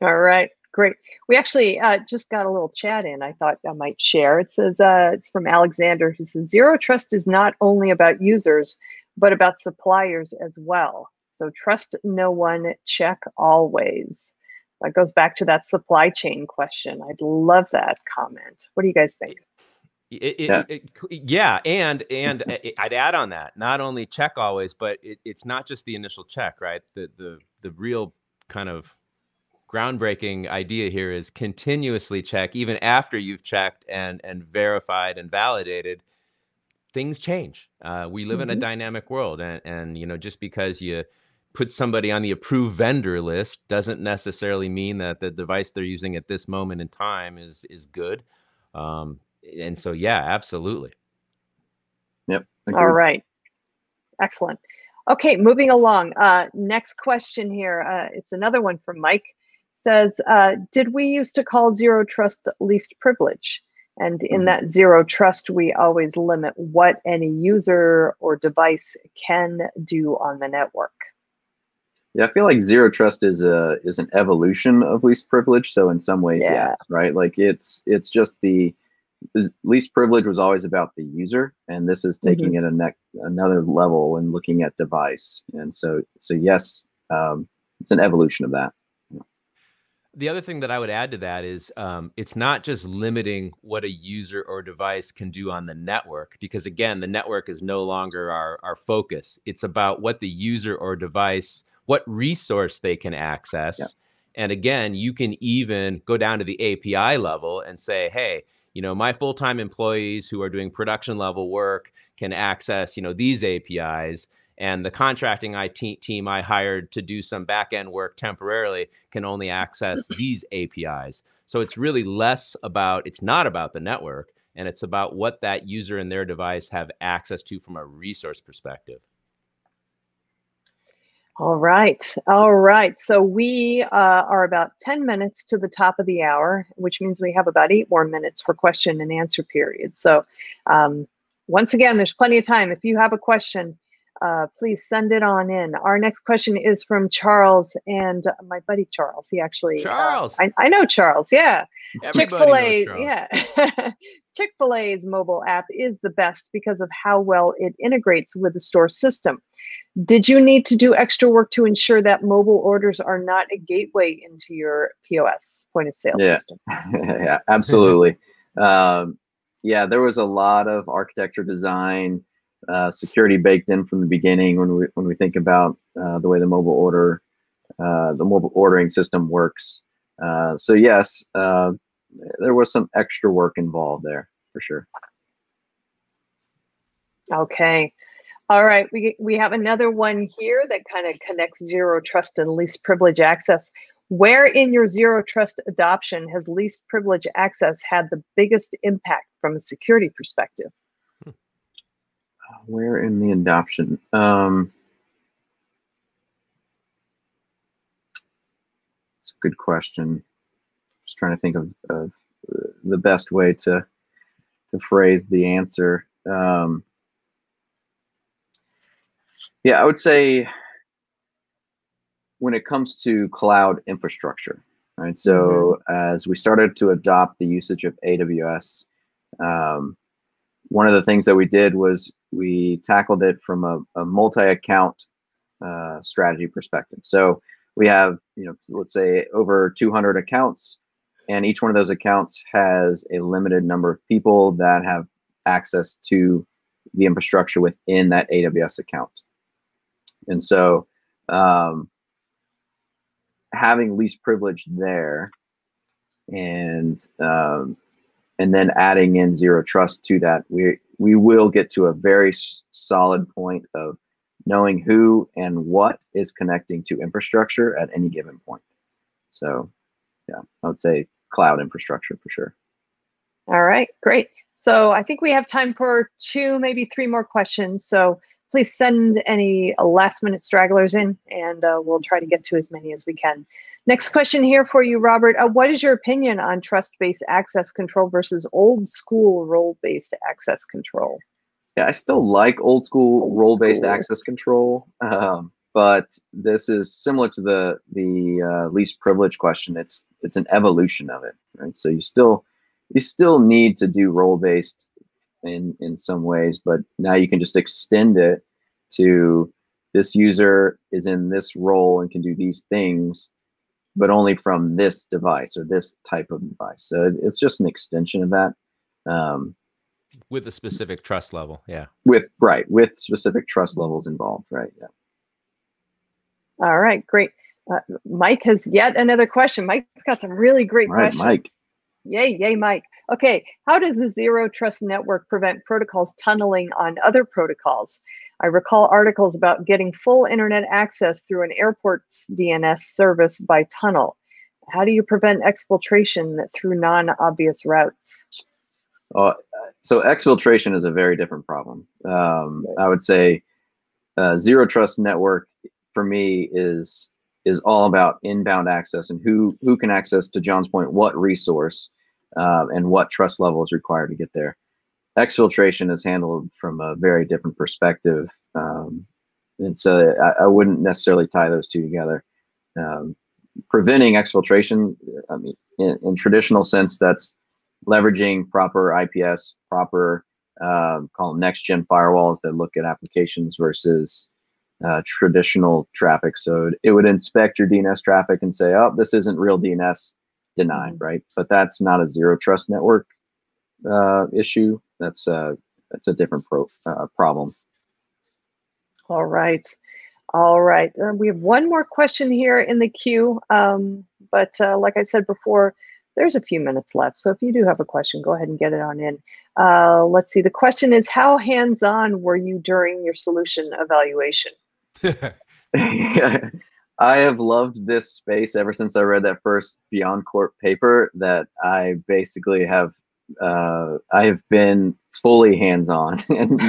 All right. Great. We actually uh, just got a little chat in. I thought I might share. It says uh, it's from Alexander. He says zero trust is not only about users, but about suppliers as well. So trust no one, check always. That goes back to that supply chain question. I'd love that comment. What do you guys think? It, it, yeah. It, yeah. and and I'd add on that. Not only check always, but it's not just the initial check, right? The the the real kind of groundbreaking idea here is continuously check even after you've checked and and verified and validated things change. Uh, we live mm-hmm. in a mm-hmm. dynamic world, and and you know just because you put somebody on the approved vendor list doesn't necessarily mean that the device they're using at this moment in time is is good. Um, and so, yeah, absolutely. Yep. All right. Excellent. Okay, moving along. Uh, next question here. Uh, it's another one from Mike. Says, uh, did we used to call zero trust least privilege? And in mm-hmm. that zero trust, we always limit what any user or device can do on the network. Yeah, I feel like zero trust is a is an evolution of least privilege. So in some ways, yeah. yes, right? Like it's it's just the least privilege was always about the user, and this is taking mm-hmm. it a neck another level and looking at device. And so so yes, um, it's an evolution of that the other thing that I would add to that is um, it's not just limiting what a user or device can do on the network, because again, the network is no longer our, our focus. It's about what the user or device, what resource they can access. Yeah. And again, you can even go down to the API level and say, hey, you know, my full time employees who are doing production level work can access, you know, these APIs and the contracting IT team I hired to do some back end work temporarily can only access these APIs. So it's really less about, it's not about the network, and it's about what that user and their device have access to from a resource perspective. All right. All right. So we uh, are about 10 minutes to the top of the hour, which means we have about eight more minutes for question and answer period. So um, once again, there's plenty of time. If you have a question, uh, please send it on in. Our next question is from Charles and my buddy Charles. He actually uh, Charles. I, I know Charles. Yeah, Chick Fil A. Yeah. Chick Fil A's mobile app is the best because of how well it integrates with the store system. Did you need to do extra work to ensure that mobile orders are not a gateway into your POS point of sale Yeah. system? yeah, absolutely. um, yeah, there was a lot of architecture design, uh, security baked in from the beginning when we when we think about uh, the way the mobile order, uh, the mobile ordering system works. Uh, so yes, uh, there was some extra work involved there for sure. Okay. All right. We we have another one here that kind of connects zero trust and least privilege access. Where in your zero trust adoption has least privilege access had the biggest impact from a security perspective? Where in the adoption? Um, it's a good question. Just trying to think of, of the best way to to phrase the answer. Um, yeah, I would say when it comes to cloud infrastructure, right? So as we started to adopt the usage of AWS, um, one of the things that we did was we tackled it from a, a multi-account uh, strategy perspective. So we have, you know, let's say over 200 accounts, and each one of those accounts has a limited number of people that have access to the infrastructure within that AWS account. And so, um, having least privilege there, and um, and then adding in zero trust to that, we we will get to a very solid point of knowing who and what is connecting to infrastructure at any given point. So, yeah, I would say cloud infrastructure for sure. All right, great. So I think we have time for two, maybe three more questions. So please send any last minute stragglers in and uh, we'll try to get to as many as we can. Next question here for you, Robert. Uh, what is your opinion on trust based access control versus old school role based access control? Yeah, I still like old school Old role-based school. access control, um, but this is similar to the the uh, least privilege question. It's it's an evolution of it, right? So you still you still need to do role-based in in some ways, but now you can just extend it to this user is in this role and can do these things, but only from this device or this type of device. So it- it's just an extension of that. Um, with a specific trust level. Yeah. with right with specific trust levels involved right yeah All right, great. Uh, Mike has yet another question. Mike's got some really great all right questions. mike Yay, yay, Mike. Okay, how does the zero trust network prevent protocols tunneling on other protocols? I recall articles about getting full internet access through an airport's DNS service by tunnel. How do you prevent exfiltration through non obvious routes? uh, so exfiltration is a very different problem um, i would say uh, zero trust network for me is is all about inbound access and who who can access to john's point what resource uh, and what trust level is required to get there exfiltration is handled from a very different perspective um, and so I, I wouldn't necessarily tie those two together. Um, preventing exfiltration i mean in, in traditional sense that's leveraging proper ips proper um, call them next gen firewalls that look at applications versus uh, traditional traffic. So it, would inspect your dns traffic and say oh this isn't real dns denied Mhm. right? But that's not a zero trust network uh, issue that's uh that's a different pro- uh, problem All right. All right. Uh, we have one more question here in the queue. Um, but uh, like I said before, there's a few minutes left. So if you do have a question, go ahead and get it on in. Uh, let's see. The question is How hands on were you during your solution evaluation? I have loved this space ever since I read that first BeyondCorp paper. That I basically have, uh, I have been fully hands-on and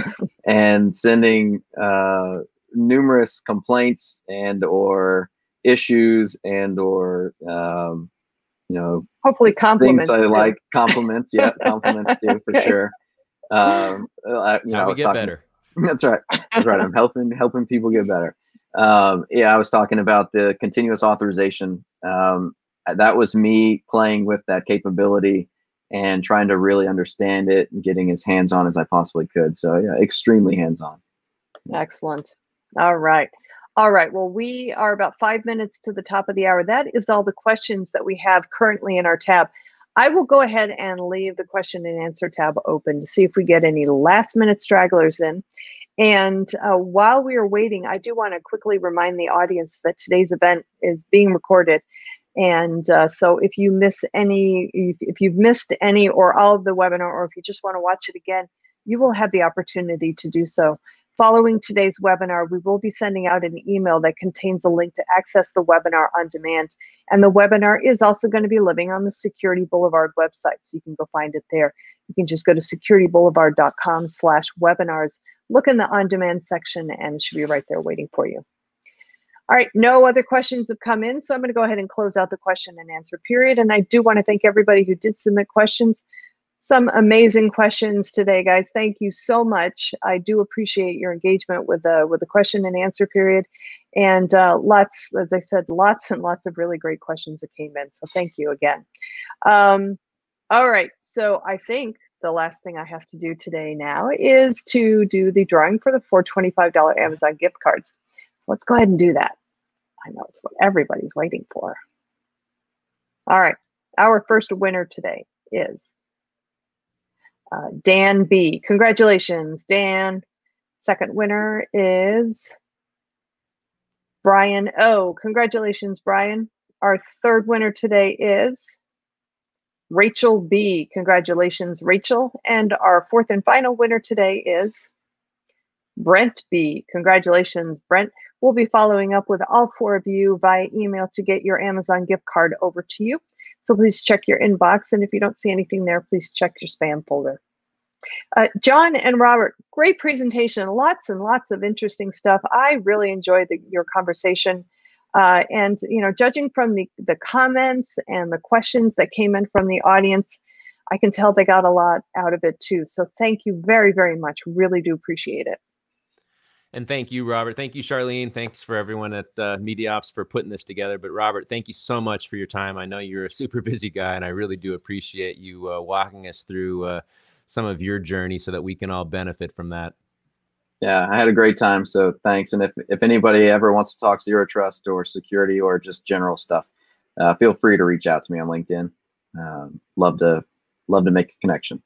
and sending uh, numerous complaints and or issues and or um, you know Hopefully, compliments. things I too. like compliments. Yeah, compliments too for Okay. sure. Um, I, you know, I was get talking better. That's right. That's right. I'm helping helping people get better. Um, yeah, I was talking about the continuous authorization. Um, that was me playing with that capability and trying to really understand it and getting as hands on as I possibly could. So yeah, extremely hands on. Excellent. All right. All right. Well, we are about five minutes to the top of the hour. That is all the questions that we have currently in our tab. I will go ahead and leave the question and answer tab open to see if we get any last minute stragglers in. And uh, while we are waiting, I do want to quickly remind the audience that today's event is being recorded. And uh, so if you miss any, if you've missed any or all of the webinar, or if you just want to watch it again, you will have the opportunity to do so. Following today's webinar, we will be sending out an email that contains a link to access the webinar on demand. And the webinar is also going to be living on the Security Boulevard website, so you can go find it there. You can just go to securityboulevard.com slash webinars, look in the on-demand section, and it should be right there waiting for you. All right, no other questions have come in, so I'm going to go ahead and close out the question and answer period. And I do want to thank everybody who did submit questions some amazing questions today, guys. Thank you so much. I do appreciate your engagement with the with the question and answer period, and uh, lots, as I said, lots and lots of really great questions that came in. So thank you again. Um, all right, so I think the last thing I have to do today now is to do the drawing for the $425 Amazon gift cards. Let's go ahead and do that. I know it's what everybody's waiting for. All right, our first winner today is uh, Dan B. Congratulations, Dan. Second winner is Brian O. Congratulations, Brian. Our third winner today is Rachel B. Congratulations, Rachel. And our fourth and final winner today is Brent B. Congratulations, Brent. We'll be following up with all four of you via email to get your Amazon gift card over to you. So please check your inbox. And if you don't see anything there, please check your spam folder. Uh, John and Robert, great presentation. Lots and lots of interesting stuff. I really enjoyed the, your conversation. Uh, and, you know, judging from the, the comments and the questions that came in from the audience, I can tell they got a lot out of it too. So thank you very, very much. Really do appreciate it. And thank you, Robert. Thank you, Charlene. Thanks for everyone at uh, Media Ops for putting this together. But Robert, thank you so much for your time. I know you're a super busy guy, and I really do appreciate you uh, walking us through uh, some of your journey so that we can all benefit from that. Yeah, I had a great time. So thanks. And if, if anybody ever wants to talk zero trust or security or just general stuff, uh, feel free to reach out to me on LinkedIn. Um, love to love to make a connection.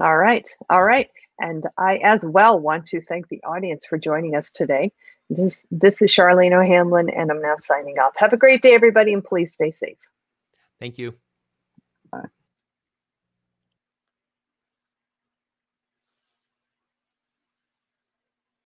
All right. All right. And I as well want to thank the audience for joining us today. This this is Charlene O'Hanlon, and I'm now signing off. Have a great day, everybody, and please stay safe. Thank you.